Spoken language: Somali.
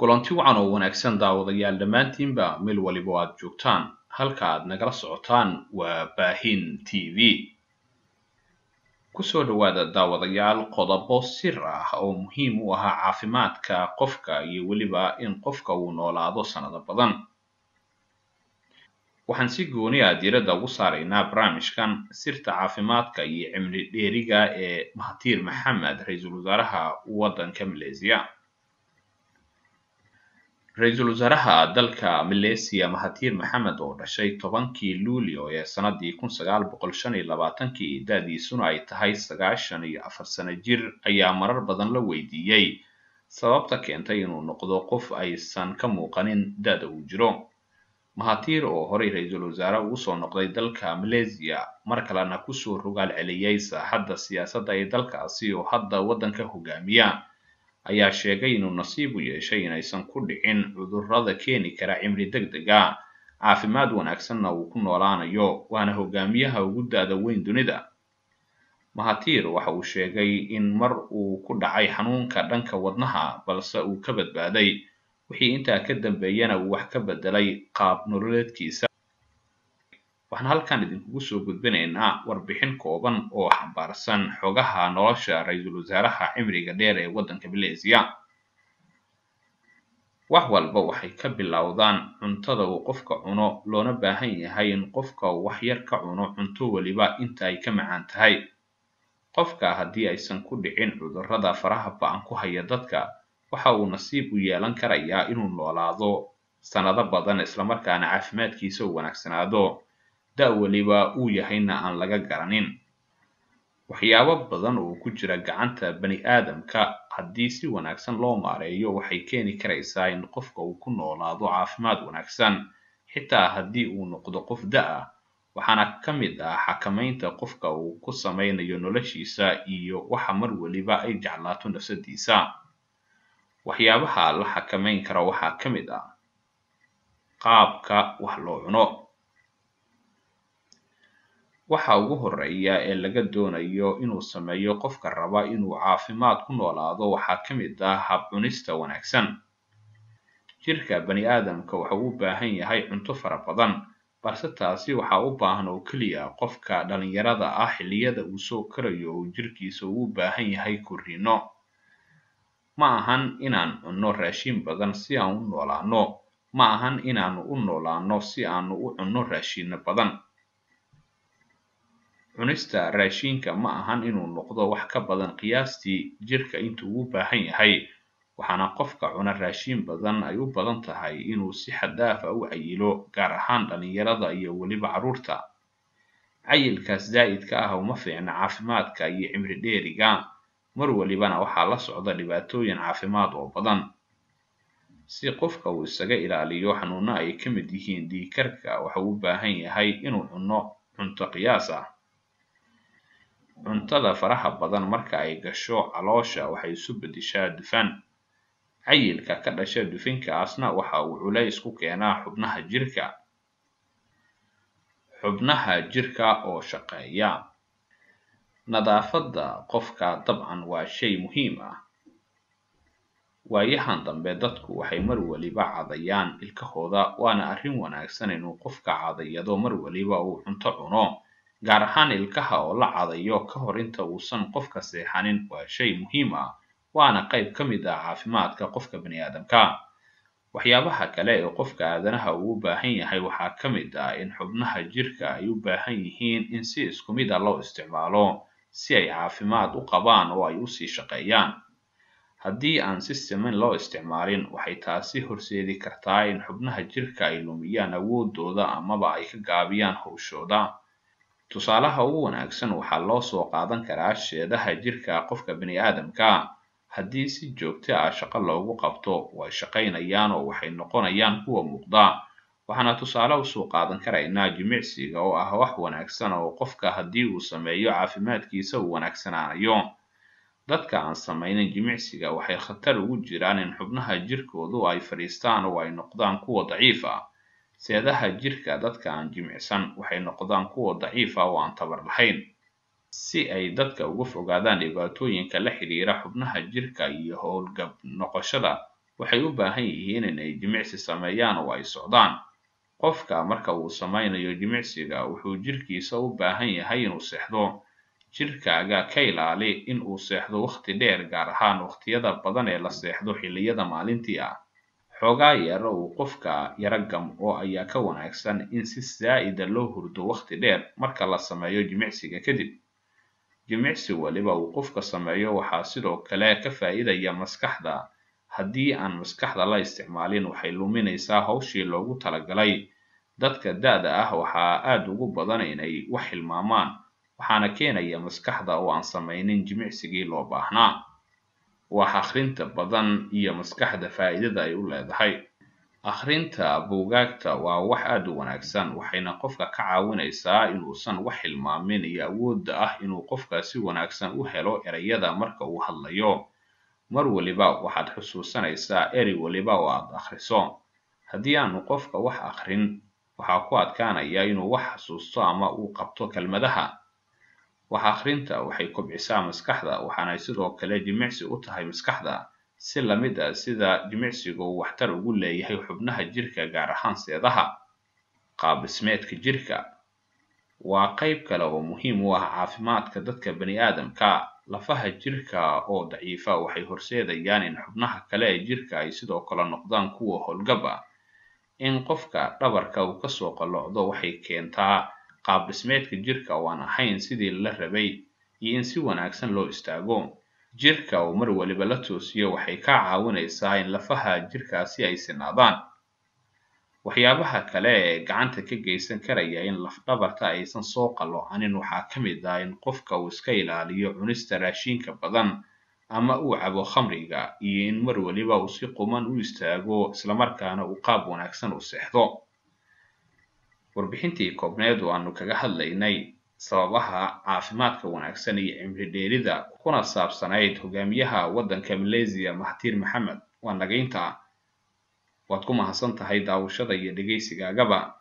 kulanti wacan oo wanaagsan daawadayaal dhammaantiinba meel waliba aad joogtaan. Halka aad nagala socotaan waa baahin t v. Kusoo dhawaada daawadayaal qodobo sir ah oo muhiim u ahaa caafimaadka qofka iyo weliba in qofka uu noolaado sanado badan. Waxaan si gooni ah diiradda ugu saaraynaa barnaamijkan sirta caafimaadka iyo cimri dheeriga ee mahatiir maxamed ra'iisul wasaaraha waddanka malaysia ra'iisul wasaaraha dalka malaysia mahatiir maxamed oo dhashay tobankii luulyo ee sanadii kun sagaal boqol shan iyo labaatankii da-diisuna ay tahay sagaashan iyo afar sano jir ayaa marar badan la weydiiyey sababta keentay inuu noqdo qof aysan ka muuqanin da-da uu jiro. Mahatiir oo horey ra'iisul wasaare ugu soo noqday dalka malaysia mar kalena ku soo rogaal celiyey saaxadda siyaasadda ee dalkaasi oo hadda waddanka hogaamiya ayaa sheegay inuu nasiib u yeeshay inaysan ku dhicin cudurrada keeni kara cimri deg dega caafimaad wanaagsanna uu ku noolaanayo waana hogaamiyaha ugu da-da weyn dunida. Mahatiir waxa uu sheegay in mar uu ku dhacay xanuunka dhanka wadnaha balse uu ka badbaaday. Wixii intaa ka dambeeyana uu wax ka bedelay qaab nololeedkiisa waxaan halkan idinkugu soo gudbinaynaa warbixin kooban oo xambaarsan xogaha nolosha ra'iisul wasaaraha cimriga dheer ee waddanka malaysia. Wax walba waxay ka bilowdaan cuntada uu qofka cuno loona baahan yahay in qofka uu wax yar ka cuno cunto weliba inta ay ka macaan tahay. Qofka haddii aysan ku dhicin cudurrada faraha ba'an ku haya dadka waxa uu nasiib u yeelan karayaa inuu noolaado sanado badan islamarkaana caafimaadkiisa u wanaagsanaado da weliba uu yahayna aan laga garanin. Waxyaabo badan oo ku jira gacanta bani aadamka haddii si wanaagsan loo maareeyo waxay keeni karaysaa in qofka uu ku noolaado caafimaad wanaagsan. Xitaa haddii uu noqdo qof da'ah waxaana ka mid ah xakamaynta qofka uu ku samaynayo noloshiisa iyo waxa mar weliba ay jeclaato nafsadiisa. Waxyaabaha la xakamayn kara waxaa ka mid ah qaabka wax loo cuno waxa ugu horreeya ee laga doonayo inuu sameeyo qofka raba inuu caafimaad ku noolaado waxaa ka mid ah hab cunista wanaagsan. Jirka bani aadamka waxa u baahan yahay cunto fara badan balse taasi waxaa u baahan oo keliya qofka dhalinyarada ah xilliyada uu soo karayo uu jirkiisa uu u baahan yahay korriino ma ahan inaan cunno raashin badan si aan u noolaano ma ahan inaanu u noolaano si aanu u cunno raashinno badan عنستا راشينكا ما أهان إنو النقضة وحكا بادن قياستي جيركا إنتو باحين هاي وحانا قفكا عنا راشين بادن أيو بادن تهاي إنو سيحة دافا أو عييلو غارحان لأن يرادا إيوولي بعرورتا عييل كاس دايد كاها ومفيعنا عافماد كاي عمري ديري غان مروالي بانا وحالا سعودا لباتو ين عافماد أو بادن سي قفكا ويساقا إلاليو حانونا أي كمديهين دي كاركا وحوو باحين هاي إنو عنو عنتا قياسا cuntada faraha badan marka ay gasho caloosha waxay isu beddeshaa dufan. Cayilka ka dhasha dufinkaasna waxa uu culays ku keenaa xubnaha jirka. Xubnaha jirka oo shaqeeya. Nadaafadda qofka dabcan waa shay muhiim ah. Waayahan dambe dadku waxay mar weliba cadayaan ilkahooda waana arrin wanaagsan inuu qofka cadayado mar weliba uu cunto cuno gaar ahaan ilkaha oo la cadayo ka hor inta uusan qofka seexanin waa shay muhiim ah waana qayb ka mid ah caafimaadka qofka bani aadamka waxyaabaha kale ee qofka aadanaha uu u baahan yahay waxaa ka mid ah in xubnaha jirka ay u baahan yihiin in si isku mid a loo isticmaalo si ay caafimaad u qabaan oo ay u sii shaqeeyaan. Haddii aan si siman loo isticmaalin waxay taasi horseedi kartaa in xubnaha jirka ay lumiyaan awoodooda amaba ay ka gaabiyaan howshooda tusaalaha ugu wanaagsan waxaa loo soo qaadan karaa sheedaha jirka qofka bani aadamka haddii si joogto ah shaqo loogu qabto way shaqaynayaan oo waxay noqonayaan kuwa muuqda. Waxaana tusaale u soo qaadan karaynaa jimicsiga oo ah wax wanaagsan oo qofka haddii uu sameeyo caafimaadkiisa uu wanaagsanaanayo dadka aan samaynin jimicsiga waxay khatar ugu jiraan in xubnaha jirkoodu ay fadhiistaan oo ay noqdaan kuwa daciif ah seedaha jirka dadka aan jimicsan waxay noqdaan kuwa daciif ah oo aan tabar lahayn si ay dadka uga fogaadaan dhibaatooyinka la xidhiira xubnaha jirka iyo howlgab noqoshada waxay u baahan yihiin inay jimicsi sameeyaan oo ay socdaan. Qofka marka uu samaynayo jimicsiga wuxuu jirkiisa u baahan yahay inuu seexdo. Jirkaaga ka ilaali in uu seexdo waqti dheer gaar ahaan waqtiyada badan ee la seexdo xilliyada maalintii ah xoogaa yar uu qofka yara gamco ayaa ka wanaagsan in si zaa'ida loo hurdo waqti dheer marka la sameeyo jimicsiga kadib. Jimicsi waliba uu qofka sameeyo waxaa sidoo kale ka faa'iidaya maskaxda. Haddii aan maskaxda la isticmaalin waxay luminaysaa hawshii loogu talagalay. Dadka da'da ah waxaa aad ugu badan inay wax hilmaamaan waxaana keenaya maskaxda oo aan samaynin jimicsigii loo baahnaa wax akhrinta badan iyo maskaxda faa'iidada ay u leedahay. Akhrinta buugaagta waa wax aad u wanaagsan waxayna qofka ka caawinaysaa inuusan wax hilmaamin iyo awoodda ah inuu qofka si wanaagsan u helo erayada marka uu hadlayo. Mar waliba waxaad xusuusanaysaa erey waliba oo aad akhriso. Haddii aanu qofka wax akhrin waxaa ku adkaanaya inuu wax xasuusto ama uu qabto kelmadaha wax akhrinta waxay kobcisaa maskaxda waxaanay sidoo kale jimicsi u tahay maskaxda si la mid ah sida jimicsigu uu waxtar ugu leeyahay xubnaha jirka gaar ahaan seedaha. Qaab dhismeedka jirka waa qayb kale oo muhiim u ah caafimaadka dadka bani aadamka lafaha jirka oo daciifa waxay horseedayaan in xubnaha kale ee jirka ay sidoo kale noqdaan kuwa howlgab in qofka dhabarka uu ka soo qallocdo waxay keentaa qaab dhismeedka jirka oo aan ahayn sidii la rabay iyo in si wanaagsan loo istaago. Jirka oo mar waliba la toosiyo waxay ka caawinaysaa in lafaha jirkaasi ay sinaadaan waxyaabaha kale ee gacanta ka geysan karaya in lafdhabarta aysan soo qallocanin waxaa ka mid ah in qofka uu iska ilaaliyo cunista raashinka badan ama uu cabo khamriga iyo in mar waliba uu si quman u istaago islamarkaana uu qaab wanaagsan u seexdo warbixintii koobneed oo aanu kaga hadlaynay sababaha caafimaadka wanaagsan iyo cimri dheerida kuna saabsanayd hogaamiyaha waddanka malaysia mahatiir maxamed. Waa nagaynta waad ku mahadsan tahay daawashada iyo dhegaysigaagaba